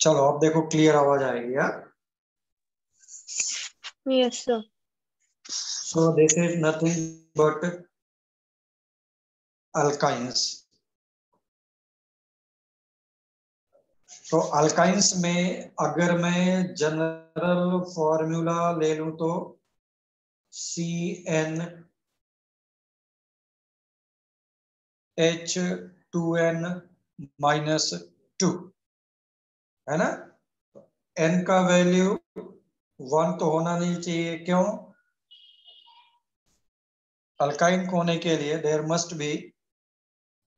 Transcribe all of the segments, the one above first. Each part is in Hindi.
चलो अब देखो क्लियर आवाज़ आएगी यार yes sir so this is nothing but alkynes. तो अल्काइंस में अगर मैं जनरल फॉर्मूला ले लूँ तो C N H two N minus two है ना? एन का वैल्यू वन तो होना नहीं चाहिए, क्यों? अल्काइन होने के लिए there must be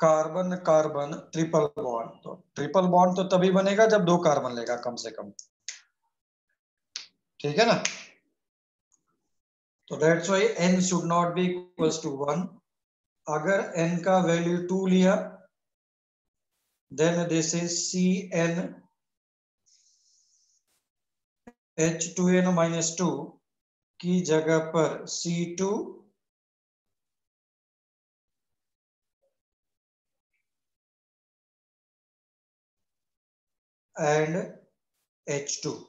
carbon carbon triple bond तो ट्रिपल बॉन्ड तो तभी बनेगा जब दो कार्बन लेगा कम से कम। ठीक है ना? तो that's why N should not be equals to one अगर एन का वैल्यू टू लिया then this is C N H two N minus two की जगह पर C two and H2.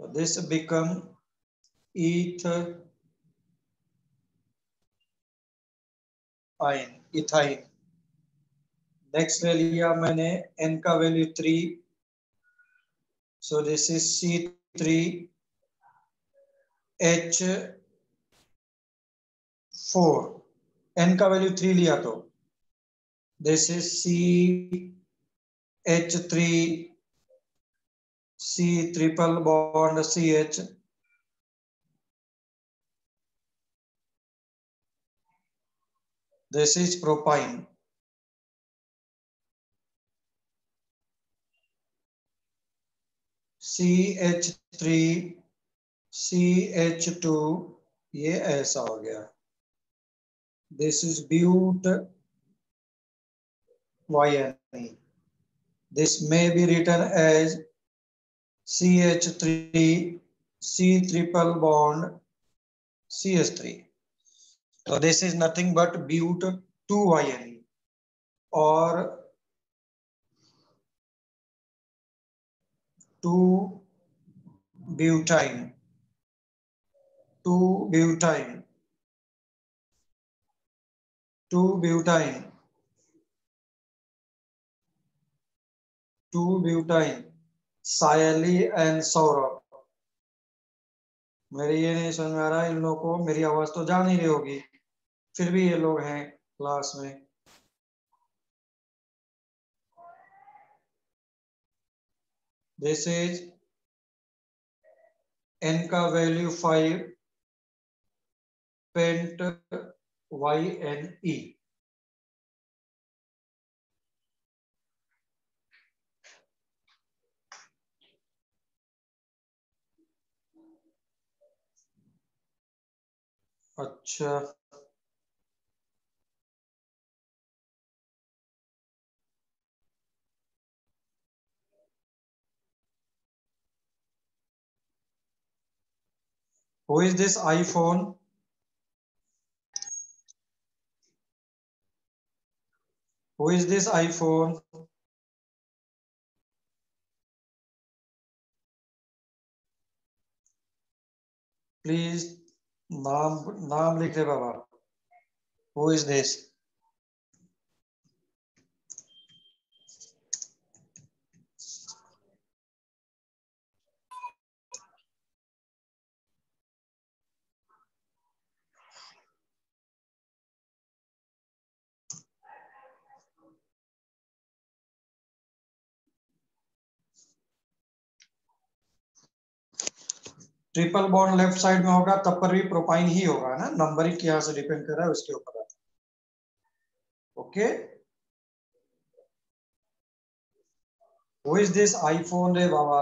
So this become eth आइन इथाइन नेक्स्ट ले लिया मैंने एन का value three so this is C three H four N का वैल्यू थ्री लिया तो this is C H three C triple bond C H This is propine. CH3, CH2, ये ऐसा हो गया। This is but Y N E this may be written as C H three C triple bond C H three तो this is nothing but but two Y N E और 2 butane, 2 butane, 2 butane, 2 butane, Sayali and Saurabh. मेरी ये नहीं समझ में आ रहा इन लोगों को मेरी आवाज़ तो जा नहीं रही होगी। फिर भी ये लोग हैं क्लास में। दिस इज़ एन का value five pent Y N E अच्छा। Who is this iPhone? Who is this iPhone? Please, naam likh baba. Who is this? Triple bond left side में होगा, तब पर भी प्रोपाइन ही होगा ना? नंबर ही यहाँ से डिपेंड कर रहा है, उसके ऊपर okay who. Is this iPhone रे बाबा?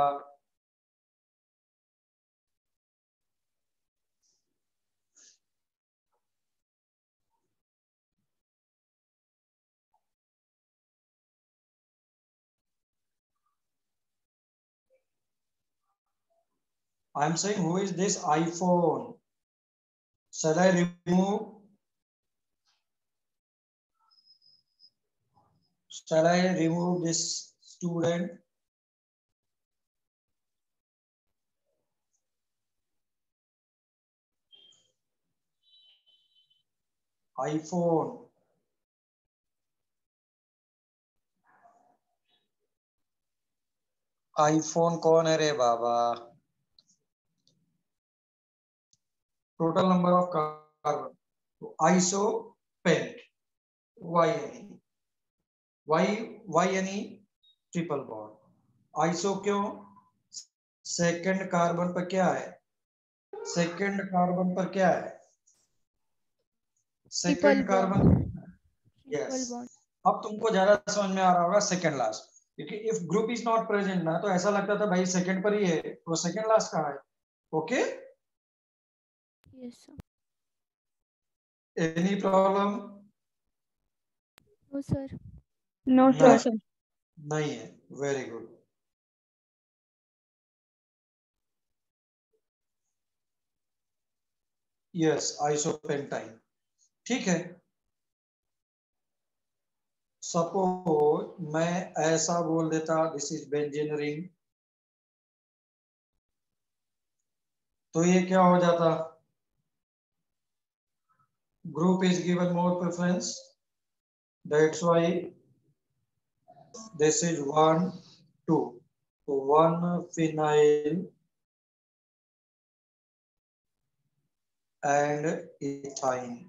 I am saying who is this iPhone? Shall I remove? Shall I remove this student? iPhone. iPhone कौन है रे बाबा टोटल नंबर ऑफ़ कार्बन तो iso pent Y N Y Y N triple bond iso क्यों? सेकंड कार्बन पर क्या है? सेकंड कार्बन पर क्या है? सेकंड कार्बन यस अब तुमको ज़्यादा समझ में आ रहा होगा सेकंड लास्ट क्योंकि if group is not present ना तो ऐसा लगता था भाई सेकंड पर ही है वो सेकंड लास्ट कहा है? Okay yes any problem no sir no sir नहीं है वेरी गुड यस आइसोपेंटाइन ठीक है? सपोज़ मैं ऐसा बोल देता दिस इज़ बेंजीन रिंग तो ये क्या हो जाता? group is given more preference. That's why this is 1, 2. So 1 phenyl and ethine.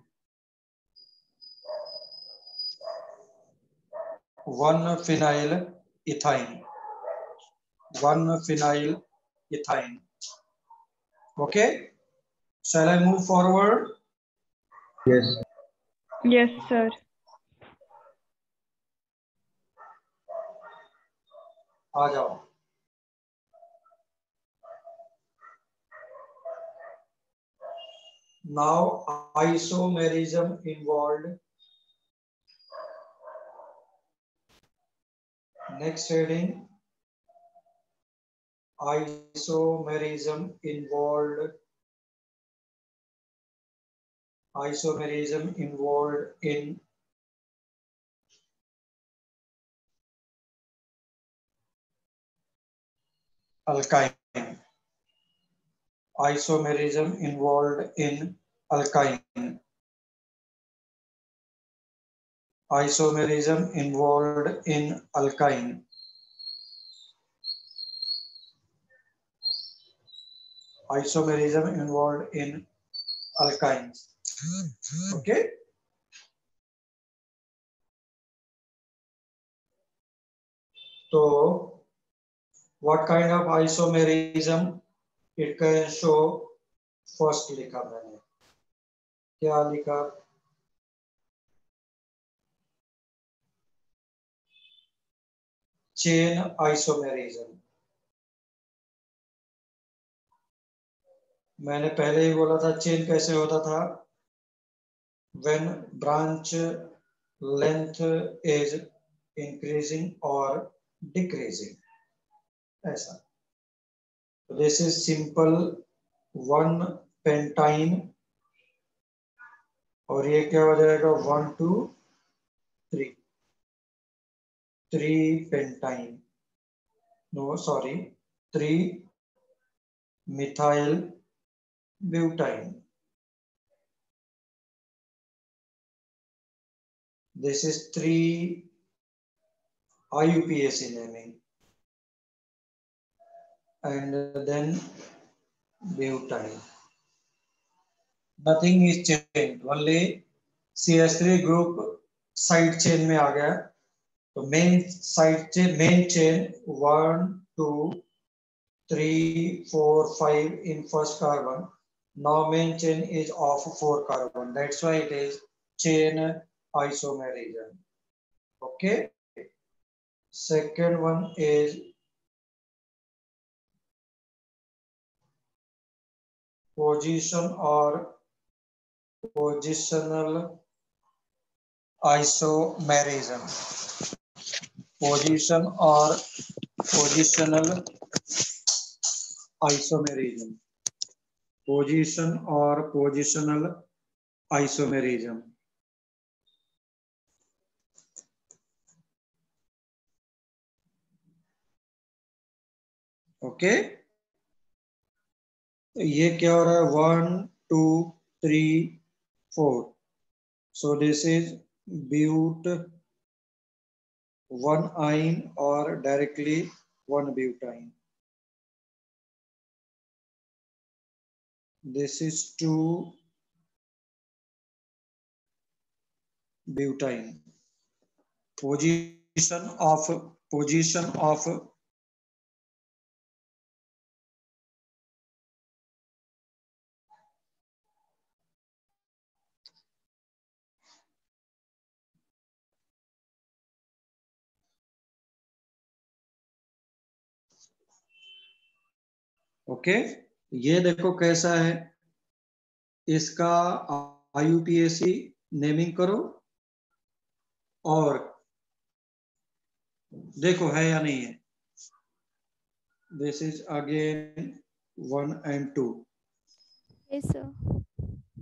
1 phenyl ethine. 1 phenyl ethine. Okay? Shall I move forward? Yes. Yes, sir. आ जाओ now isomerism involved next heading isomerism involved isomerism involved in alkyne isomerism involved in alkyne. Isomerism involved in alkyne. Isomerism involved in alkynes. Okay. So, what kind of isomerism it can show first लिखा मैंने क्या लिखा चेन आइसोमेरिज्म मैंने पहले ही बोला था चेन कैसे होता था when branch length is increasing or decreasing ऐसा this is simple one pentine और ये क्या हो जाएगा one two three three pentyne no sorry three methyl butyne this is three IUPAC naming and then butane. Nothing is changed. Only CH3 group side chain में आ गया तो main side chain main chain one two three four five in first carbon. Now main chain is of four carbon. That's why it is chain isomerism. Okay. Second one is position or positional isomerism. Position or positional isomerism. Position or positional isomerism. Okay? okay? ये क्या हो रहा है? One two three four so this is but one yne और डायरेक्टली वन ब्यूट आइन this is two butane position of position of okay ये देखो कैसा है। इसका आईयूपीएसी नेमिंग करो। और देखो है या नहीं है। This is again one and two Yes, sir.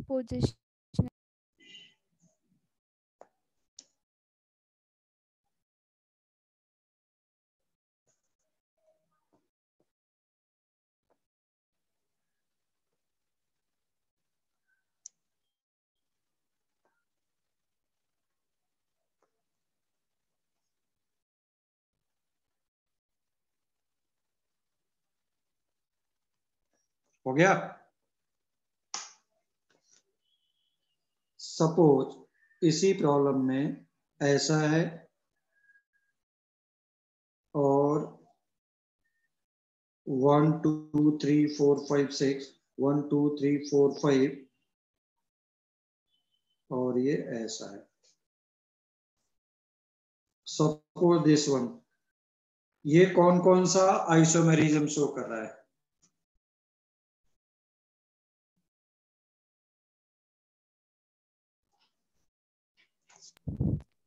Position. हो गया। सपोज़ इसी प्रॉब्लम में ऐसा है और one two three four five six one two three four five और ये ऐसा है। सपोज़ दिस वन ये कौन कौन सा आइसोमेरिज्म शो कर रहा है?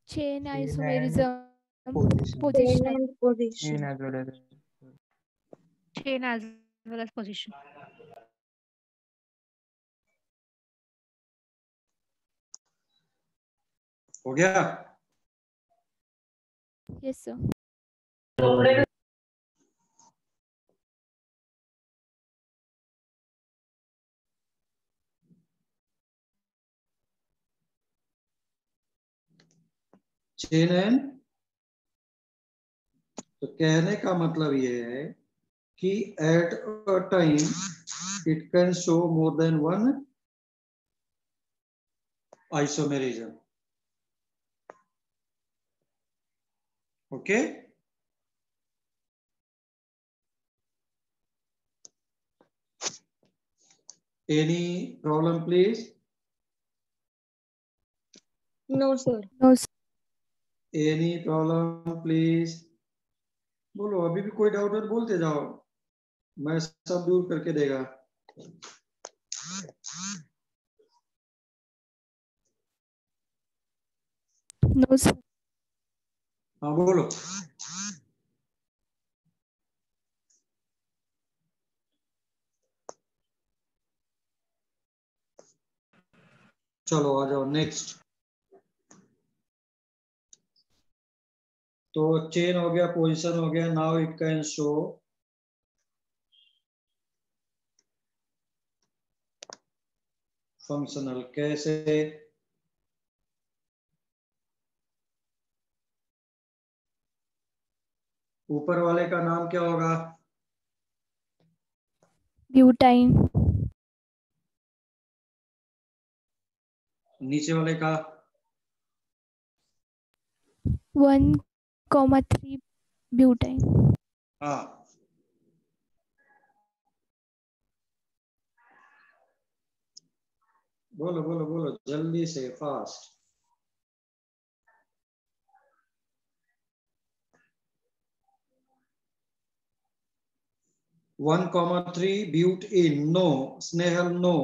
Chain isomerism. position. Positional. position. Chain as well as chain as well as position. हो गया यस sir. चेन एंड तो कहने का मतलब ये है कि at a time it can show more than one isomerism okay any problem please No, sir. No, sir. Any problem please बोलो अभी भी कोई डाउट है तो बोलते जाओ। मैं सब दूर करके देगा। No. हाँ बोलो। चलो आ जाओ नेक्स्ट तो चेन हो गया पोजीशन हो गया now it can show functional कैसे? ऊपर वाले का नाम क्या होगा? ब्यूटाइन नीचे वाले का? One 2.3 butane. Ah. बोलो बोलो बोलो जल्दी से fast one comma three butyne no Snehal no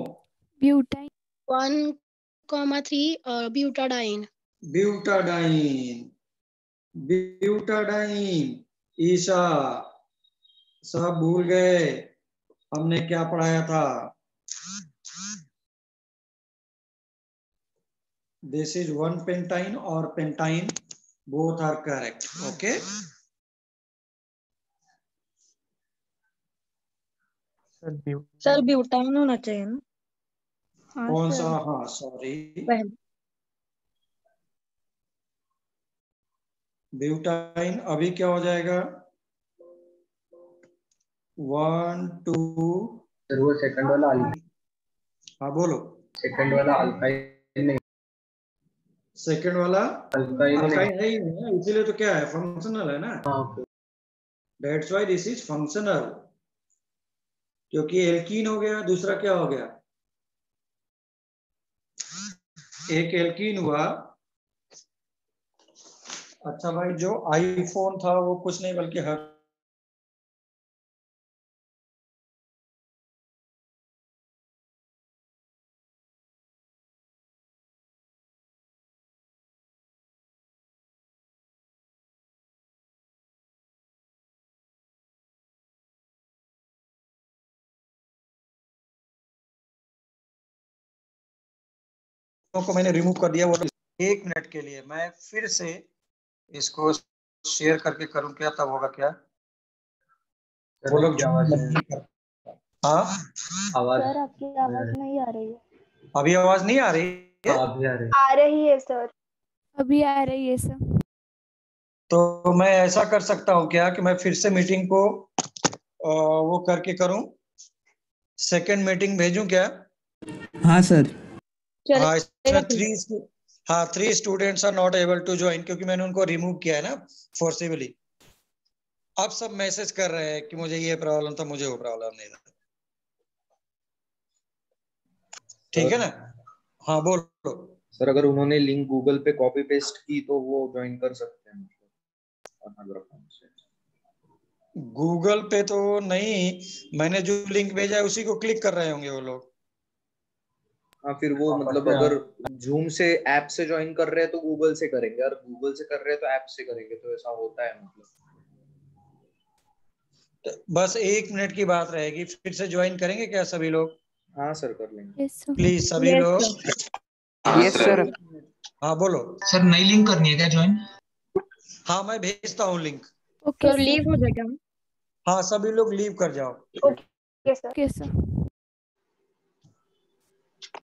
butyne one comma three butadiyne butadiyne butadiyne. Isha सब भूल गए। हमने क्या पढ़ाया था? दिस इज़ वन पेंटाइन और pentyne both are correct okay sir butyne होना चाहिए ना? हाँ कौन सा? हाँ सॉरी ब्यूटाइन अभी क्या हो जाएगा? वन टू सर वो सेकंड वाला हाँ बोलो। सेकंड वाला अल्काइन नहीं। सेकंड वाला? अल्काइन नहीं। है इसीलिए तो क्या है फंक्शनल है ना. That's why this is functional क्योंकि एल्कीन हो गया दूसरा क्या हो गया? एक एल्कीन हुआ अच्छा भाई, जो आईफोन था वो कुछ नहीं, बल्कि हर को मैंने रिमूव कर दिया वो एक मिनट के लिए। मैं फिर से इसको शेयर करके करूँ क्या? तब होगा क्या? वो लोग आपकी आवाज़ नहीं हाँ। आवाज़ सर आपकी आवाज़ नहीं आ रही है। अभी आवाज़ नहीं आ रही है? अभी आ रही आ रही है सर। अभी आ रही है सर। तो मैं ऐसा कर सकता हूँ क्या कि मैं फिर से मीटिंग को वो करके करूँ? सेकंड मीटिंग भेजूं क्या? हाँ सर। हाँ इसमें थ्री हाँ three students are not able to join क्योंकि मैंने उनको रिमूव किया है ना फोर्सिबली अब सब मैसेज कर रहे हैं कि मुझे ये प्रॉब्लम था मुझे वो प्रॉब्लम नहीं था। ठीक है ना? हाँ बोलो। सर अगर उन्होंने लिंक गूगल पे कॉपी पेस्ट की तो वो ज्वाइन कर सकते हैं मतलब गूगल पे तो नहीं मैंने जो लिंक भेजा है उसी को क्लिक कर रहे होंगे वो लोग। हाँ फिर वो मतलब अगर जूम से ऐप से ज्वाइन कर रहे हैं तो गूगल से करेंगे। और गूगल से कर रहे हैं तो ऐप से करेंगे तो ऐसा होता है मतलब। तो बस एक मिनट की बात रहेगी फिर से ज्वाइन करेंगे क्या सभी लोग? हाँ सर कर लेंगे। प्लीज़ सभी Yes, लोग। यस सर हाँ बोलो। सर नई लिंक करनी है क्या ज्वाइन हाँ मैं भेजता हूँ लिंक ओके लीव हो जाएगा। हाँ सभी लोग लीव कर जाओ। Okay sir okay sir